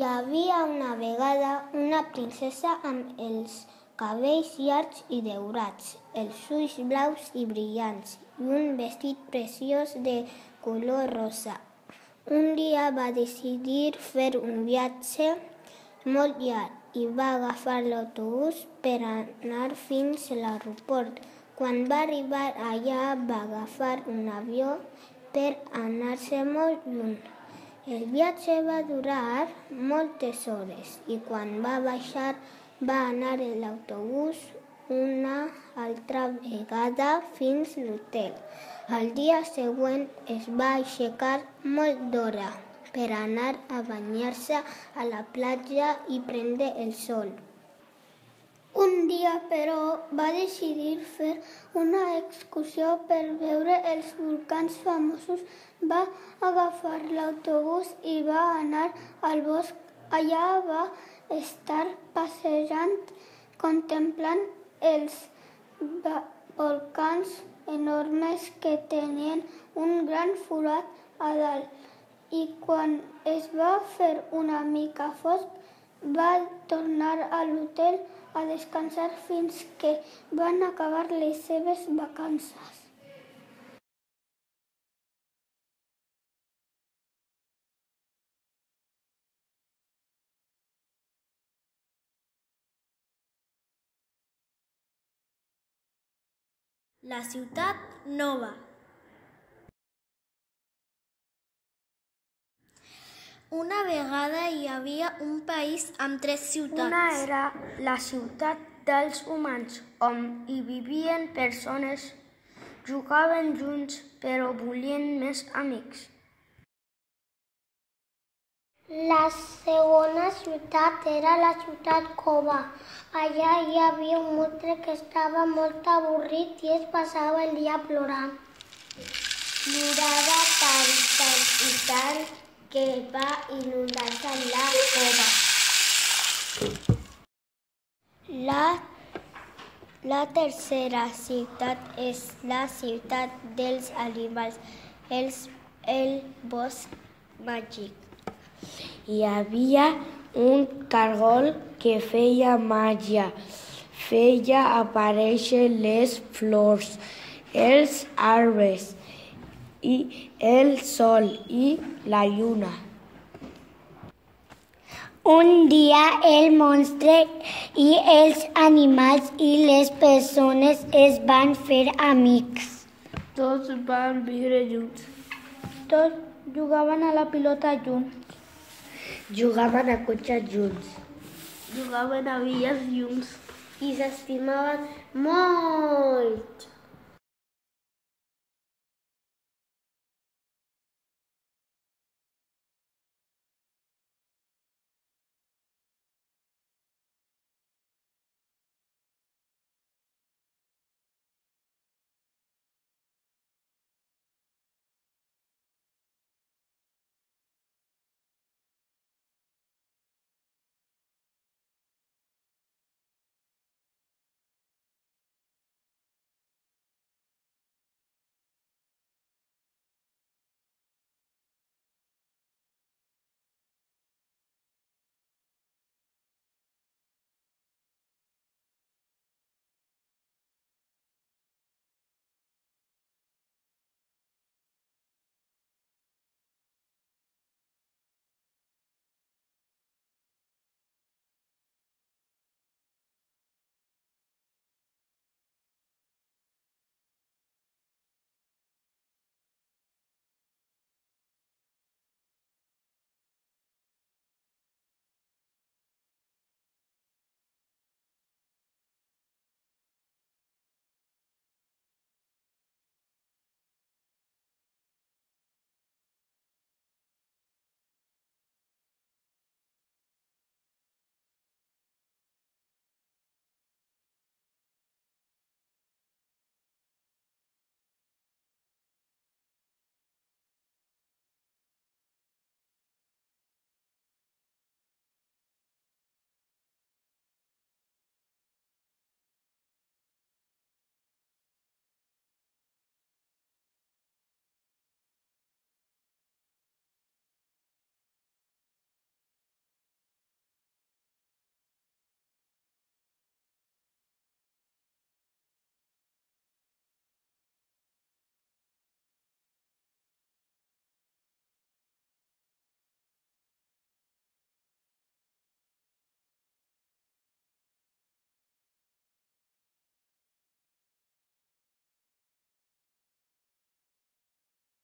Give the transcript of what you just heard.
Hi havia una vegada una princesa amb els cabells llargs i daurats, els ulls blaus i brillants i un vestit preciós de color rosa. Un dia va decidir fer un viatge molt llarg i va agafar l'autobús per anar fins a l'aeroport. Quan va arribar allà va agafar un avió per anar-se molt lluny. El viatge va durar moltes hores i quan va baixar va anar en l'autobús una altra vegada fins l'hotel. El dia següent es va aixecar molt d'hora per anar a banyar-se a la platja i prendre el sol. Un dia, però, va decidir fer una excursió per veure els volcans famosos. Va agafar l'autobús i va anar al bosc. Allà va estar passejant, contemplant els volcans enormes que tenien un gran forat a dalt. I quan es va fer una mica fosc, va tornar a l'hotel a descansar fins que van acabar les seves vacances. La ciutat nova. Una vegada hi havia un país amb tres ciutats. Una era la ciutat dels humans, on hi vivien persones, jugaven junts, però volien més amics. La segona ciutat era la ciutat cova. Allà hi havia un monstre que estava molt avorrit i es passava el dia plorant. Plorava tant, tant i tant que va inundar-se la cova. La, la tercera ciutat és la ciutat dels animals, els, el bosc màgic. Hi havia un cargol que feia màgia, feia aparèixer les flors, els arbres, i el sol i la lluna. Un dia el monstre i els animals i les persones es van fer amics. Tots van viure junts. Tots jugaven a la pilota junts. Jugaven a cotxes junts. Jugaven a villes junts. I s'estimaven molt.